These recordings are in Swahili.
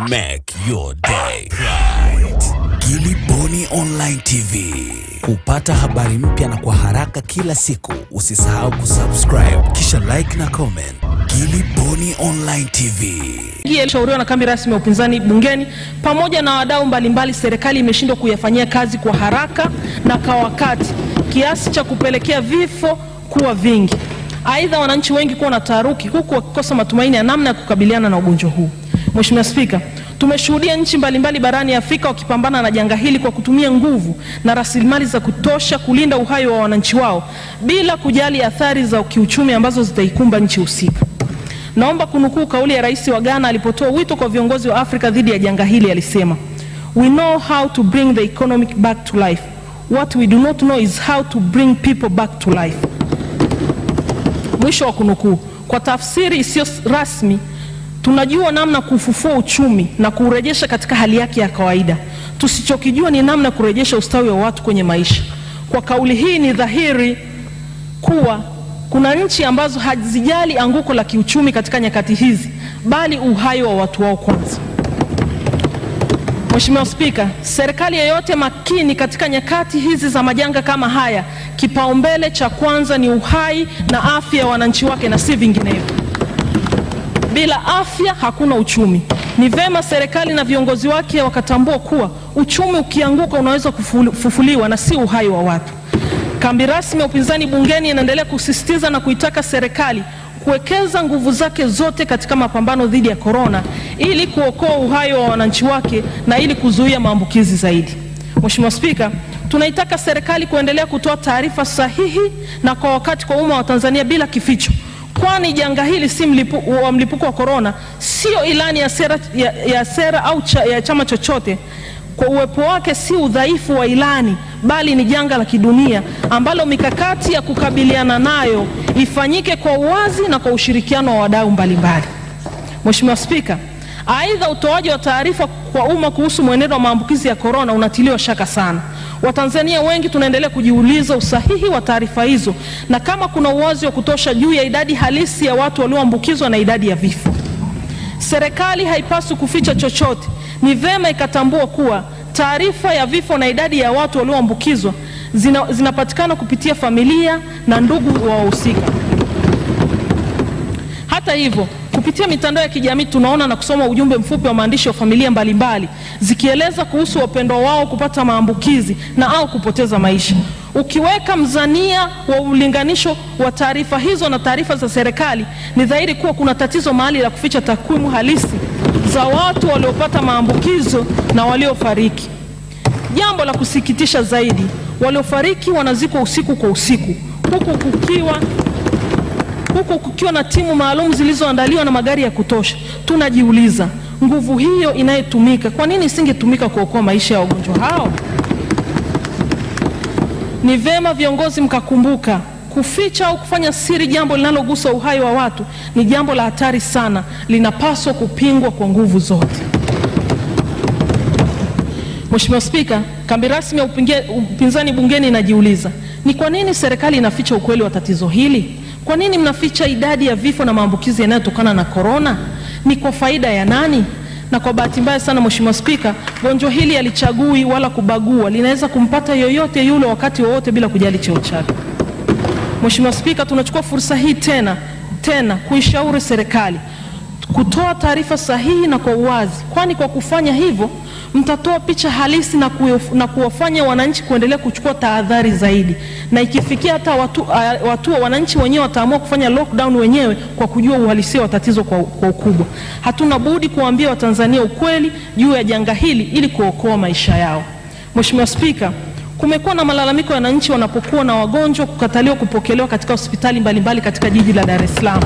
Make your day right. Gilly Bonny Online TV. Kupata habari mpya na kwa haraka kila siku, usisahau kusubscribe kisha like na comment. Gilly Bonny Online TV. Ilishauriwa na kambi rasmi ya upinzani bungeni pamoja na wadau mbalimbali, serikali imeshindwa kuyafanyia kazi kwa haraka na kwa wakati kiasi cha kupelekea vifo kuwa vingi. Aidha, wananchi wengi kuwa na taharuki huku wakikosa matumaini ya namna ya kukabiliana na ugonjwa huu. Mheshimiwa Spika, tumeshuhudia nchi mbalimbali barani Afrika wakipambana na janga hili kwa kutumia nguvu na rasilimali za kutosha kulinda uhai wa wananchi wao bila kujali athari za kiuchumi ambazo zitaikumba nchi husika. Naomba kunukuu kauli ya rais wa Ghana alipotoa wito kwa viongozi wa Afrika dhidi ya janga hili. Alisema, we know how to bring the economic back to life what we do not know is how to bring people back to life. Mwisho wa kunukuu. Kwa tafsiri isiyo rasmi, tunajua namna kufufua uchumi na kuurejesha katika hali yake ya kawaida. Tusichokijua ni namna kurejesha ustawi wa watu kwenye maisha. Kwa kauli hii, ni dhahiri kuwa kuna nchi ambazo hazijali anguko la kiuchumi katika nyakati hizi, bali uhai wa watu wao kwanza. Mheshimiwa Spika, serikali yoyote makini katika nyakati hizi za majanga kama haya, kipaumbele cha kwanza ni uhai na afya ya wananchi wake na si vinginevyo. Bila afya hakuna uchumi. Ni vema serikali na viongozi wake wakatambua kuwa uchumi ukianguka unaweza kufufuliwa na si uhai wa watu. Kambi rasmi ya upinzani bungeni inaendelea kusisitiza na kuitaka serikali kuwekeza nguvu zake zote katika mapambano dhidi ya korona ili kuokoa uhai wa wananchi wake na ili kuzuia maambukizi zaidi. Mheshimiwa Spika, tunaitaka serikali kuendelea kutoa taarifa sahihi na kwa wakati kwa umma wa Tanzania bila kificho, kwani janga hili si mlipu, wa mlipuko wa korona sio ilani ya sera, ya, ya sera au cha, ya chama chochote. Kwa uwepo wake si udhaifu wa ilani bali ni janga la kidunia ambalo mikakati ya kukabiliana nayo ifanyike kwa uwazi na kwa ushirikiano wa wadau mbalimbali. Mheshimiwa Spika, aidha utoaji wa taarifa kwa umma kuhusu mwenendo wa maambukizi ya korona unatiliwa shaka sana. Watanzania wengi tunaendelea kujiuliza usahihi wa taarifa hizo na kama kuna uwazi wa kutosha juu ya idadi halisi ya watu walioambukizwa na idadi ya vifo. Serikali haipaswi kuficha chochote. Ni vema ikatambua kuwa taarifa ya vifo na idadi ya watu walioambukizwa zina, zinapatikana kupitia familia na ndugu wa wahusika. Hata hivyo, kupitia mitandao ya kijamii tunaona na kusoma ujumbe mfupi wa maandishi wa familia mbalimbali zikieleza kuhusu wapendwa wao kupata maambukizi na au kupoteza maisha. Ukiweka mzania wa ulinganisho wa taarifa hizo na taarifa za serikali, ni dhahiri kuwa kuna tatizo mahali la kuficha takwimu halisi za watu waliopata maambukizo na waliofariki. Jambo la kusikitisha zaidi, waliofariki wanazikwa usiku kwa usiku, huku kukiwa huku kukiwa na timu maalum zilizoandaliwa na magari ya kutosha. Tunajiuliza, nguvu hiyo inayetumika kwa nini isingetumika kuokoa maisha ya wagonjwa hao? Ni vema viongozi mkakumbuka, kuficha au kufanya siri jambo linalogusa uhai wa watu ni jambo la hatari sana, linapaswa kupingwa kwa nguvu zote. Mheshimiwa Spika, kambi rasmi ya upinzani bungeni inajiuliza ni kwa nini serikali inaficha ukweli wa tatizo hili? Kwa nini mnaficha idadi ya vifo na maambukizi yanayotokana na korona? Ni kwa faida ya nani? Na kwa bahati mbaya sana, Mheshimiwa Spika, gonjwa hili halichagui wala kubagua, linaweza kumpata yoyote yule wakati wowote bila kujali cheo chake. Mheshimiwa Spika, tunachukua fursa hii tena tena kuishauri serikali kutoa taarifa sahihi na kwa uwazi, kwani kwa kufanya hivyo mtatoa picha halisi na, kuyof, na kuwafanya wananchi kuendelea kuchukua tahadhari zaidi, na ikifikia hata watu, uh, watu wananchi wenyewe wataamua kufanya lockdown wenyewe kwa kujua uhalisia wa tatizo kwa, kwa ukubwa. Hatuna budi kuwaambia Watanzania ukweli juu ya janga hili ili kuokoa maisha yao. Mheshimiwa Spika, kumekuwa na malalamiko ya wananchi wanapokuwa na wagonjwa kukataliwa kupokelewa katika hospitali mbalimbali katika jiji la Dar es Salaam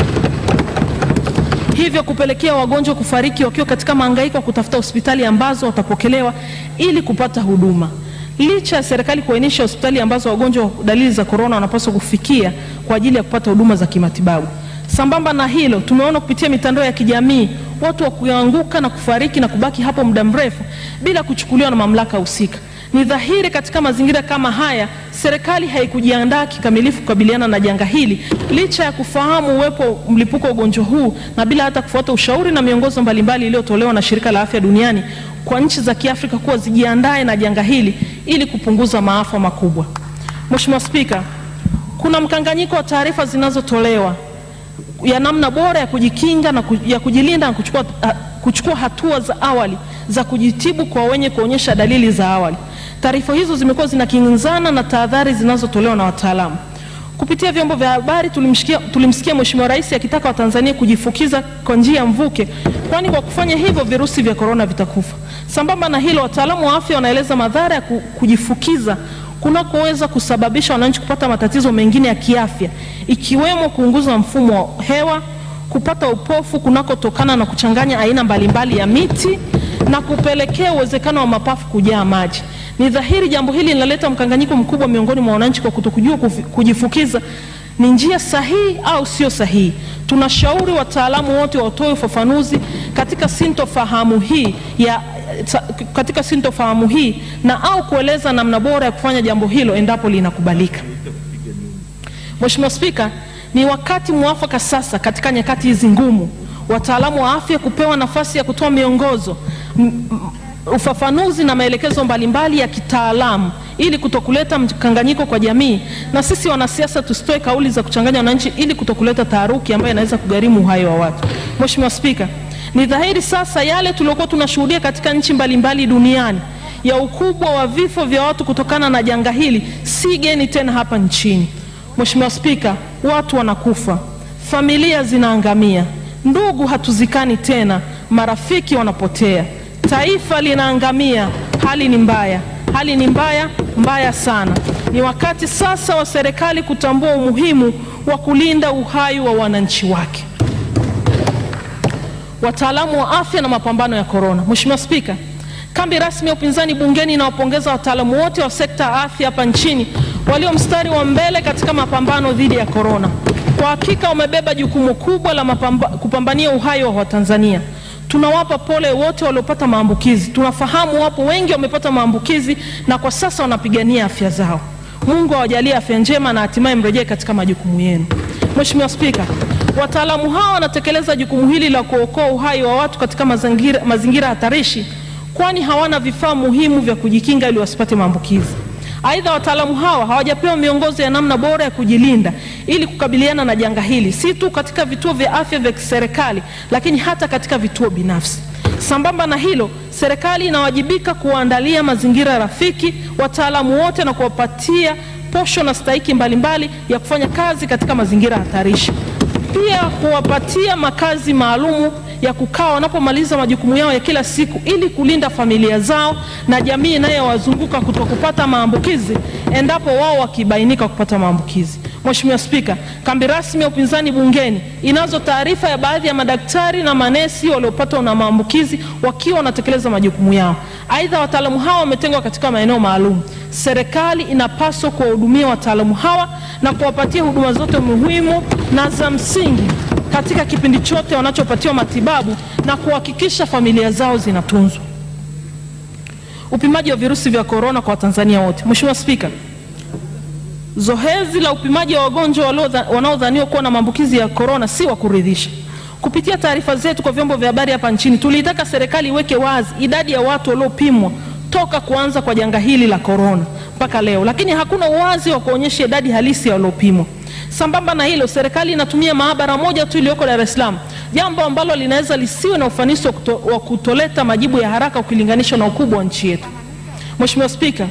hivyo kupelekea wagonjwa kufariki wakiwa katika mahangaiko ya kutafuta hospitali ambazo watapokelewa ili kupata huduma. Licha ya serikali kuainisha hospitali ambazo wagonjwa wa dalili za korona wanapaswa kufikia kwa ajili ya kupata huduma za kimatibabu. Sambamba na hilo, tumeona kupitia mitandao ya kijamii watu wa kuanguka na kufariki na kubaki hapo muda mrefu bila kuchukuliwa na mamlaka husika. Ni dhahiri katika mazingira kama haya, serikali haikujiandaa kikamilifu kukabiliana na janga hili, licha ya kufahamu uwepo mlipuko wa ugonjwa huu na bila hata kufuata ushauri na miongozo mbalimbali iliyotolewa na Shirika la Afya Duniani kwa nchi za Kiafrika kuwa zijiandae na janga hili ili kupunguza maafa makubwa. Mheshimiwa Spika, kuna mkanganyiko wa taarifa zinazotolewa ya namna bora ya kujikinga na ya kujilinda na kuchukua, kuchukua hatua za awali za kujitibu kwa wenye kuonyesha dalili za awali. Taarifa hizo zimekuwa zinakinzana na tahadhari zinazotolewa na wataalamu. Kupitia vyombo vya habari tulimsikia, Mheshimiwa Rais akitaka Watanzania kujifukiza kwa njia ya mvuke, kwani kwa kufanya hivyo virusi vya korona vitakufa. Sambamba na hilo, wataalamu wa afya wanaeleza madhara ya ku- kujifukiza kunakoweza kusababisha wananchi kupata matatizo mengine ya kiafya ikiwemo kuunguza mfumo wa hewa, kupata upofu kunakotokana na kuchanganya aina mbalimbali ya miti na kupelekea uwezekano wa mapafu kujaa maji. Ni dhahiri jambo hili linaleta mkanganyiko mkubwa miongoni mwa wananchi kwa kutokujua kujifukiza ni njia sahihi au sio sahihi. Tunashauri wataalamu wote watoe ufafanuzi katika sintofahamu hii ya katika sintofahamu hii na au kueleza namna bora ya kufanya jambo hilo endapo linakubalika. Mheshimiwa Spika, ni wakati mwafaka sasa katika nyakati hizi ngumu wataalamu wa afya kupewa nafasi ya kutoa miongozo ufafanuzi na maelekezo mbalimbali ya kitaalamu ili kutokuleta mkanganyiko kwa jamii, na sisi wanasiasa tusitoe kauli za kuchanganya wananchi ili kutokuleta taharuki ambayo inaweza kugharimu uhai wa watu. Mheshimiwa Spika, ni dhahiri sasa yale tuliokuwa tunashuhudia katika nchi mbalimbali duniani ya ukubwa wa vifo vya watu kutokana na janga hili si geni tena hapa nchini. Mheshimiwa Spika, watu wanakufa, familia zinaangamia, ndugu hatuzikani tena, marafiki wanapotea, taifa linaangamia. Hali ni mbaya, hali ni mbaya mbaya sana. Ni wakati sasa wa serikali kutambua umuhimu wa kulinda uhai wa wananchi wake. Wataalamu wa afya na mapambano ya korona. Mheshimiwa Spika, kambi rasmi ya upinzani bungeni inawapongeza wataalamu wote wa sekta ya afya hapa nchini walio mstari wa mbele katika mapambano dhidi ya korona. Kwa hakika wamebeba jukumu kubwa la mapamba, kupambania uhai wa Watanzania. Tunawapa pole wote waliopata maambukizi. Tunafahamu wapo wengi wamepata maambukizi na kwa sasa wanapigania afya zao. Mungu awajalie afya njema na hatimaye mrejee katika majukumu yenu. Mheshimiwa Spika, wataalamu hawa wanatekeleza jukumu hili la kuokoa uhai wa watu katika mazingira, mazingira hatarishi kwani hawana vifaa muhimu vya kujikinga ili wasipate maambukizi. Aidha, wataalamu hawa hawajapewa miongozo ya namna bora ya kujilinda ili kukabiliana na janga hili, si tu katika vituo vya afya vya kiserikali, lakini hata katika vituo binafsi. Sambamba na hilo, serikali inawajibika kuwaandalia mazingira rafiki wataalamu wote na kuwapatia posho na stahiki mbalimbali ya kufanya kazi katika mazingira hatarishi, pia kuwapatia makazi maalumu ya kukaa wanapomaliza majukumu yao ya kila siku ili kulinda familia zao na jamii inayowazunguka kuto kupata maambukizi endapo wao wakibainika kupata maambukizi. Mheshimiwa Spika, kambi rasmi ya upinzani bungeni inazo taarifa ya baadhi ya madaktari na manesi waliopatwa na maambukizi wakiwa wanatekeleza majukumu yao. Aidha, wataalamu hao wametengwa katika maeneo maalum. Serikali inapaswa kuwahudumia wataalamu hawa na kuwapatia huduma zote muhimu na za msingi katika kipindi chote wanachopatiwa matibabu na kuhakikisha familia zao zinatunzwa. Upimaji wa virusi vya korona kwa Watanzania wote. Mheshimiwa Spika, zoezi la upimaji wa wagonjwa wanaodhaniwa kuwa na maambukizi ya korona si wa kuridhisha. Kupitia taarifa zetu kwa vyombo vya habari hapa nchini, tuliitaka serikali iweke wazi idadi ya watu waliopimwa toka kuanza kwa janga hili la korona mpaka leo, lakini hakuna uwazi wa kuonyesha idadi halisi ya waliopimwa. Sambamba na hilo, serikali inatumia maabara moja tu iliyoko Dar es Salaam, jambo ambalo linaweza lisiwe na ufanisi wa, kuto, wa kutoleta majibu ya haraka ukilinganisha na ukubwa wa nchi yetu. Mheshimiwa Spika,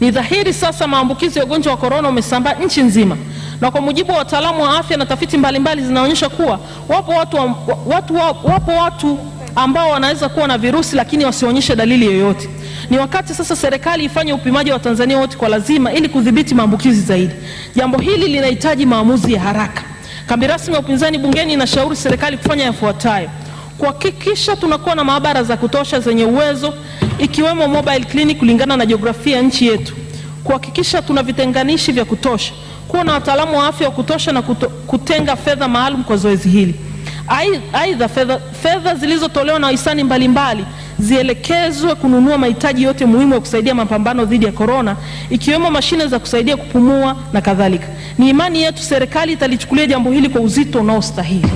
ni dhahiri sasa maambukizi ya ugonjwa wa korona umesambaa nchi nzima, na kwa mujibu wa wataalamu wa afya na tafiti mbalimbali zinaonyesha kuwa wapo watu, wa, watu, wa, wapo watu ambao wanaweza kuwa na virusi lakini wasionyeshe dalili yoyote. Ni wakati sasa serikali ifanye upimaji wa Tanzania wote kwa lazima ili kudhibiti maambukizi zaidi. Jambo hili linahitaji maamuzi ya haraka. Kambi rasmi ya upinzani bungeni inashauri serikali kufanya yafuatayo: kuhakikisha tunakuwa na maabara za kutosha zenye uwezo ikiwemo mobile clinic kulingana na jiografia ya nchi yetu, kuhakikisha tuna vitenganishi vya kutosha, kuwa na wataalamu wa afya wa kutosha na kuto, kutenga fedha maalum kwa zoezi hili. Ai- Aidha, fedha, zilizotolewa na wahisani mbalimbali zielekezwe kununua mahitaji yote muhimu ya kusaidia mapambano dhidi ya korona, ikiwemo mashine za kusaidia kupumua na kadhalika. Ni imani yetu serikali italichukulia jambo hili kwa uzito unaostahili.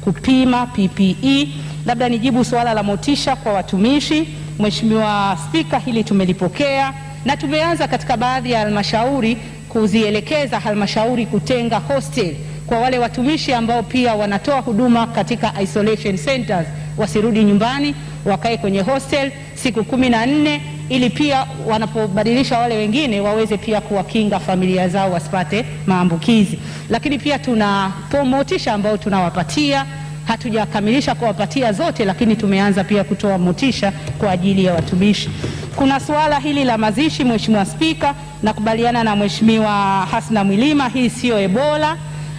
kupima PPE. Labda nijibu suala la motisha kwa watumishi. Mheshimiwa Spika, hili tumelipokea na tumeanza katika baadhi ya halmashauri kuzielekeza halmashauri kutenga hostel kwa wale watumishi ambao pia wanatoa huduma katika isolation centers, wasirudi nyumbani, wakae kwenye hostel siku kumi na nne ili pia wanapobadilisha wale wengine waweze pia kuwakinga familia zao wasipate maambukizi. Lakini pia tuna motisha ambao tunawapatia hatujakamilisha kuwapatia zote, lakini tumeanza pia kutoa motisha kwa ajili ya watumishi. Kuna suala hili la mazishi, Mheshimiwa Spika, nakubaliana na Mheshimiwa Hasna Mwilima, hii siyo Ebola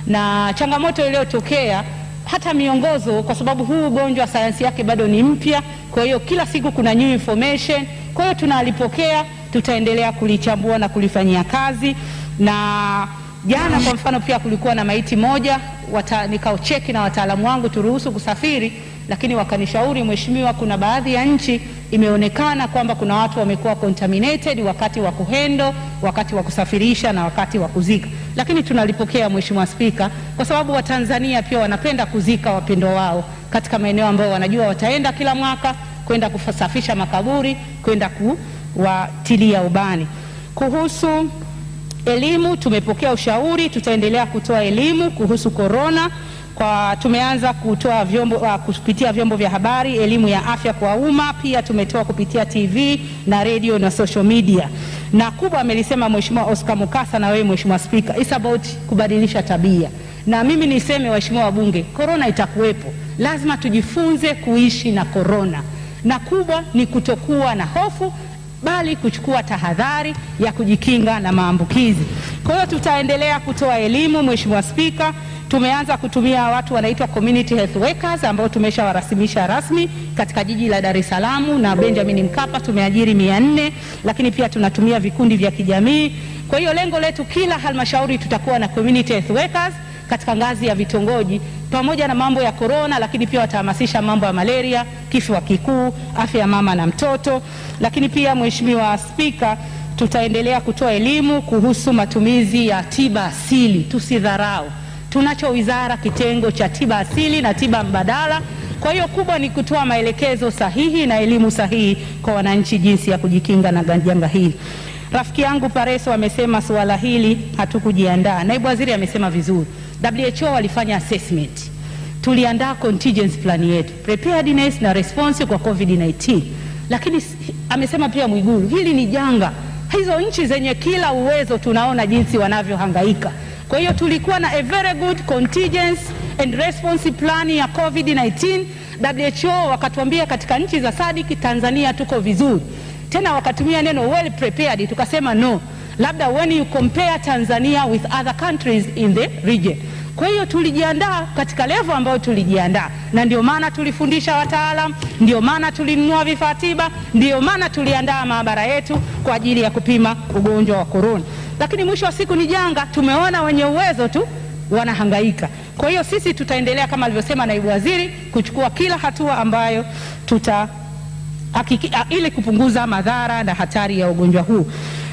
na changamoto iliyotokea hata miongozo, kwa sababu huu ugonjwa sayansi yake bado ni mpya, kwa hiyo kila siku kuna new information. Kwa hiyo tunalipokea, tutaendelea kulichambua na kulifanyia kazi na Jana kwa mfano pia kulikuwa na maiti moja nikaocheki na wataalamu wangu turuhusu kusafiri, lakini wakanishauri mheshimiwa, kuna baadhi ya nchi imeonekana kwamba kuna watu wamekuwa contaminated wakati wa kuhendo, wakati wa kusafirisha na wakati wa kuzika, lakini tunalipokea Mheshimiwa Spika, kwa sababu Watanzania pia wanapenda kuzika wapendwa wao katika maeneo ambayo wanajua wataenda kila mwaka kwenda kusafisha makaburi, kwenda kuwatilia ubani. Kuhusu elimu tumepokea ushauri, tutaendelea kutoa elimu kuhusu korona kwa tumeanza kutoa vyombo, uh, kupitia vyombo vya habari elimu ya afya kwa umma. Pia tumetoa kupitia TV na redio na social media, na kubwa amelisema Mheshimiwa Oscar Mukasa na wewe Mheshimiwa Spika, it's about kubadilisha tabia. Na mimi niseme waheshimiwa wabunge, korona itakuwepo, lazima tujifunze kuishi na korona, na kubwa ni kutokuwa na hofu bali kuchukua tahadhari ya kujikinga na maambukizi. Kwa hiyo tutaendelea kutoa elimu. Mheshimiwa Spika, tumeanza kutumia watu wanaitwa community health workers ambao tumeshawarasimisha rasmi katika jiji la Dar es Salaam na Benjamin Mkapa tumeajiri mia nne, lakini pia tunatumia vikundi vya kijamii. Kwa hiyo lengo letu kila halmashauri tutakuwa na community health workers katika ngazi ya vitongoji pamoja na mambo ya korona, lakini pia watahamasisha mambo ya malaria, kifua kikuu, afya ya mama na mtoto. Lakini pia Mheshimiwa Spika, tutaendelea kutoa elimu kuhusu matumizi ya tiba asili, tusidharau. Tunacho wizara kitengo cha tiba asili na tiba mbadala. Kwa hiyo kubwa ni kutoa maelekezo sahihi na elimu sahihi kwa wananchi jinsi ya kujikinga na janga hili. Rafiki yangu Pareso amesema suala hili hatukujiandaa. Naibu waziri amesema vizuri. WHO walifanya assessment, tuliandaa contingency plan yetu, preparedness na response kwa COVID-19, lakini amesema pia Mwigulu, hili ni janga. Hizo nchi zenye kila uwezo tunaona jinsi wanavyohangaika. Kwa hiyo tulikuwa na a very good contingency and response plan ya COVID-19. WHO wakatuambia katika nchi za sadiki Tanzania tuko vizuri, tena wakatumia neno well prepared, tukasema no labda when you compare Tanzania with other countries in the region. Kwa hiyo tulijiandaa katika level ambayo tulijiandaa, na ndio maana tulifundisha wataalam, ndio maana tulinunua vifaa tiba, ndio maana tuliandaa maabara yetu kwa ajili ya kupima ugonjwa wa korona. Lakini mwisho wa siku ni janga, tumeona wenye uwezo tu wanahangaika. Kwa hiyo sisi tutaendelea kama alivyosema naibu waziri kuchukua kila hatua ambayo tuta ili kupunguza madhara na hatari ya ugonjwa huu.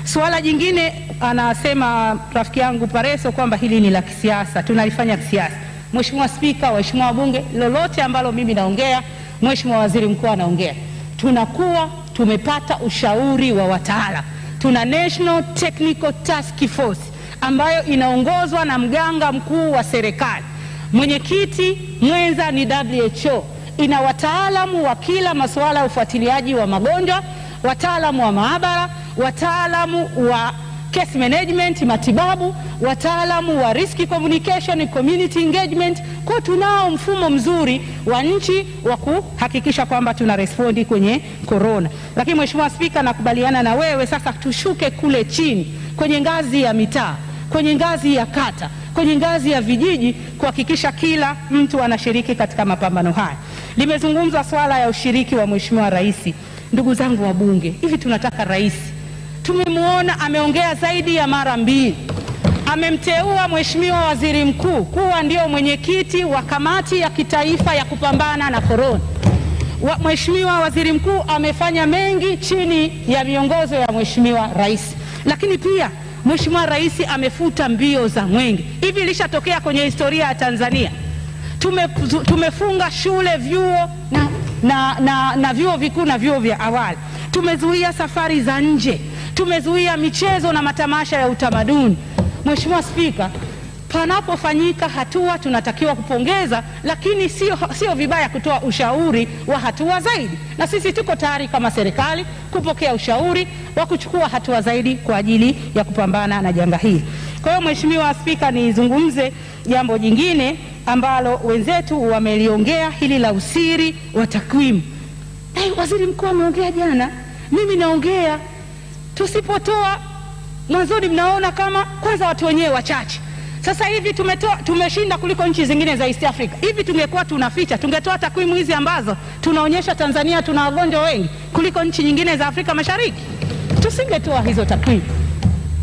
Suala jingine anasema rafiki yangu Pareso kwamba hili ni la kisiasa, tunalifanya kisiasa. Mheshimiwa Spika, waheshimiwa wabunge, lolote ambalo mimi naongea, Mheshimiwa Waziri Mkuu anaongea, tunakuwa tumepata ushauri wa wataalam. Tuna National Technical Task Force ambayo inaongozwa na mganga mkuu wa serikali, mwenyekiti mwenza ni WHO, ina wataalamu wa kila masuala ya ufuatiliaji wa magonjwa, wataalamu wa maabara wataalamu wa case management matibabu, wataalamu wa risk communication community engagement. Kwa tunao mfumo mzuri wa nchi wa kuhakikisha kwamba tuna respondi kwenye corona. Lakini Mheshimiwa Spika, nakubaliana na wewe, sasa tushuke kule chini kwenye ngazi ya mitaa, kwenye ngazi ya kata, kwenye ngazi ya vijiji kuhakikisha kila mtu anashiriki katika mapambano haya. Limezungumzwa swala ya ushiriki wa Mheshimiwa Rais. Ndugu zangu wabunge, hivi tunataka rais tumemwona ameongea zaidi ya mara mbili, amemteua Mheshimiwa Waziri Mkuu kuwa ndio mwenyekiti wa kamati ya kitaifa ya kupambana na korona. wa, Mheshimiwa Waziri Mkuu amefanya mengi chini ya miongozo ya Mheshimiwa Rais, lakini pia Mheshimiwa Rais amefuta mbio za mwenge. Hivi ilishatokea kwenye historia ya Tanzania. Tume, tumefunga shule, vyuo na, na, na, na vyuo vikuu na vyuo vya awali. Tumezuia safari za nje, tumezuia michezo na matamasha ya utamaduni. Mheshimiwa Spika, panapofanyika hatua tunatakiwa kupongeza, lakini sio, sio vibaya kutoa ushauri wa hatua zaidi, na sisi tuko tayari kama serikali kupokea ushauri wa kuchukua hatua zaidi kwa ajili ya kupambana na janga hili. Kwa hiyo Mheshimiwa Spika, nizungumze jambo jingine ambalo wenzetu wameliongea, hili la usiri wa takwimu. Hey, waziri mkuu ameongea jana, mimi naongea, tusipotoa mwanzoni, mnaona kama kwanza watu wenyewe wachache sasa hivi tumetoa, tumeshinda kuliko nchi zingine za East Africa. Hivi tungekuwa tunaficha, tungetoa takwimu hizi ambazo tunaonyesha Tanzania tuna wagonjwa wengi kuliko nchi nyingine za Afrika Mashariki, tusingetoa hizo takwimu.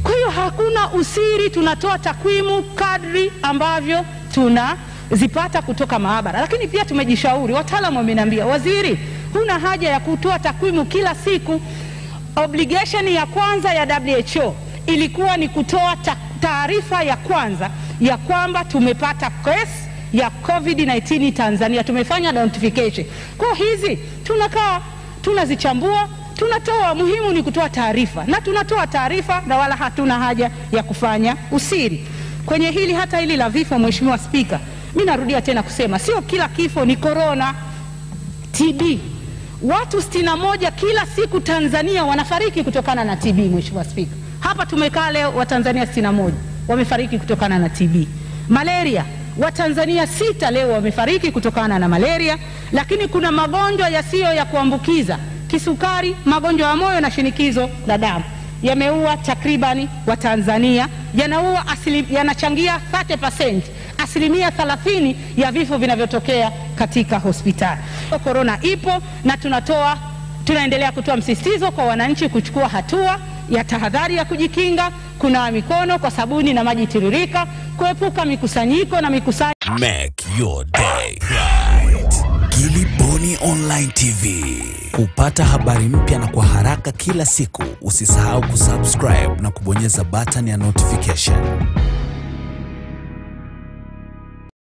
Kwa hiyo hakuna usiri, tunatoa takwimu kadri ambavyo tunazipata kutoka maabara. Lakini pia tumejishauri, wataalamu wameniambia, waziri, huna haja ya kutoa takwimu kila siku. Obligation ya kwanza ya WHO ilikuwa ni kutoa taarifa ya kwanza ya kwamba tumepata case ya COVID-19 Tanzania, tumefanya notification. Kwa hizi tunakaa tunazichambua, tunatoa, muhimu ni kutoa taarifa, na tunatoa taarifa na wala hatuna haja ya kufanya usiri kwenye hili. Hata hili la vifo, Mheshimiwa Spika, mimi narudia tena kusema sio kila kifo ni korona. TB watu 61 kila siku Tanzania wanafariki kutokana na TB, Mheshimiwa Spika. Hapa tumekaa leo Watanzania 61 wamefariki kutokana na TB. Malaria, Watanzania sita leo wamefariki kutokana na malaria, lakini kuna magonjwa yasiyo ya kuambukiza, kisukari, magonjwa ya moyo na shinikizo la damu yameua takribani Watanzania, yanaua asili, yanachangia 30%, asilimia 30 ya vifo vinavyotokea katika hospitali. Korona ipo na tunatoa tunaendelea kutoa msisitizo kwa wananchi kuchukua hatua ya tahadhari ya kujikinga, kunawa mikono kwa sabuni na maji tiririka, kuepuka mikusanyiko na mikusanyiko. Make your day right. Gilly Bonny Online TV. Kupata habari mpya na kwa haraka kila siku, usisahau kusubscribe na kubonyeza button ya notification.